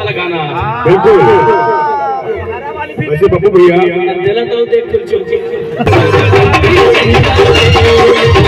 वाला गाना हाँ। बिल्कुल। वैसे पप्पू भैया